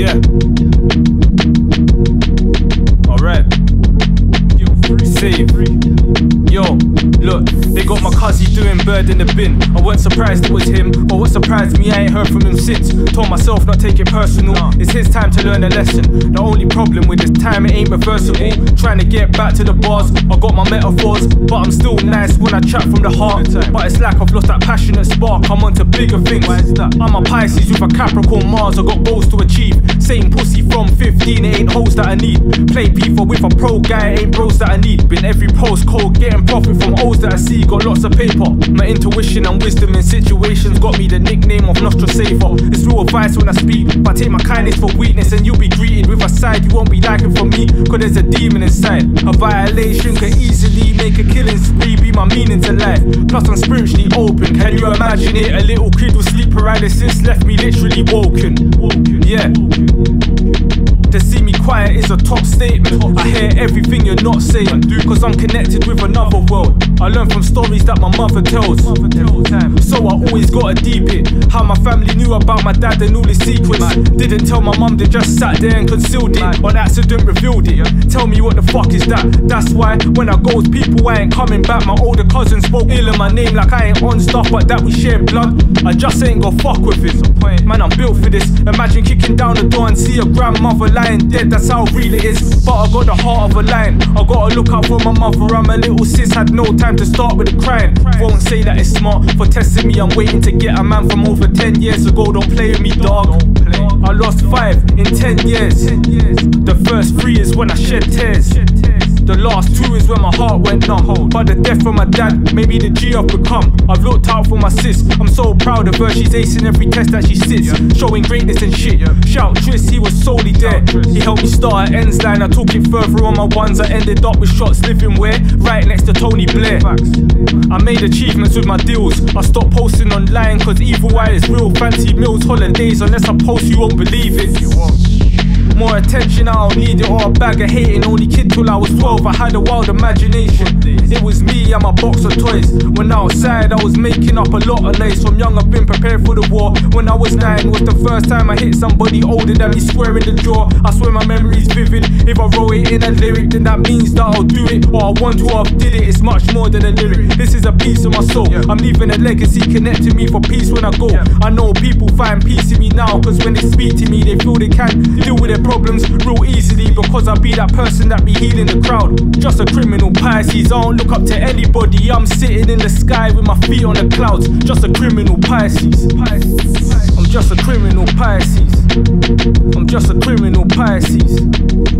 Yeah. Alright. Save. Yo, look, they got my cuzzy doing bird in the bin. I wasn't surprised it was him, but what surprised me, I ain't heard from him since. Told myself not take it personal, it's his time to learn a lesson. The only problem with this time, it ain't reversible. Trying to get back to the bars, I got my metaphors, but I'm still nice when I chat from the heart. But it's like I've lost that passionate spark, I'm onto bigger things. I'm a Pisces with a Capricorn Mars, I got goals to achieve. Same pussy from 15, it ain't hoes that I need. Play FIFA with a pro guy, it ain't bros that I need. Been every postcode, getting profit from O's that I see, got lots of paper. My intuition and wisdom in situations got me the nickname of Nostril Saver. It's real advice when I speak, but take my kindness for weakness, and you'll be greeted with a side you won't be liking from me, cause there's a demon inside. A violation can easily make a killing spree be my meaning to life. Plus, I'm spiritually open. Can you imagine it? A little kid with sleep paralysis left me literally woken. Yeah. To see me quiet is a top statement. I hear everything you're not saying, cause I'm connected with another world. I learn from stories that my mother tells. So I always gotta deep it. How my family knew about my dad and all his secrets. Didn't tell my mum, they just sat there and concealed it. On accident revealed it. Tell me what the fuck is that? That's why when I go with people, I ain't coming back. My older cousin spoke ill in my name like I ain't on stuff, but that we share blood. I just ain't gonna fuck with him. Man, I'm built for this. Imagine kicking down the door and see a grandmother lying dead. That's how real it is. But I got the heart of a lion. I gotta look out for my mother and my little sis. Had no time to start with the crying. Won't say that it's smart for testing me. I'm waiting to get a man from over 10 years ago. Don't play with me, dog. I lost five in 10 years. The first three is when I shed tears. The last two is when my heart went numb. But the death of my dad made me the G I've become. I've looked out for my sis. I'm so proud of her. She's acing every test that she sits. Showing greatness and shit. Shout Tris, he was solely there. He helped me start at ends line. I took it further on my ones. I ended up with shots living where? Right next to Tony Blair. I made achievements with my deals. I stopped posting online cause evil eye is real. Fancy meals, holidays. Unless I post, you won't believe it. More attention, I don't need it, or a bag of hating. Only kid till I was 12, I had a wild imagination. It was me and my box of toys. When outside, I was making up a lot of lace. From young, I've been prepared for the war. When I was nine, was the first time I hit somebody older than me square in the jaw. I swear my memory's vivid. It in a lyric, then that means that I'll do it. Or I want to have did it, it's much more than a lyric. This is a piece of my soul. I'm leaving a legacy connecting me for peace when I go. I know people find peace in me now, cause when they speak to me, they feel they can deal with their problems real easily because I be that person that be healing the crowd. Just a criminal Pisces, I don't look up to anybody. I'm sitting in the sky with my feet on the clouds. Just a criminal Pisces. I'm just a criminal Pisces. I'm just a criminal Pisces.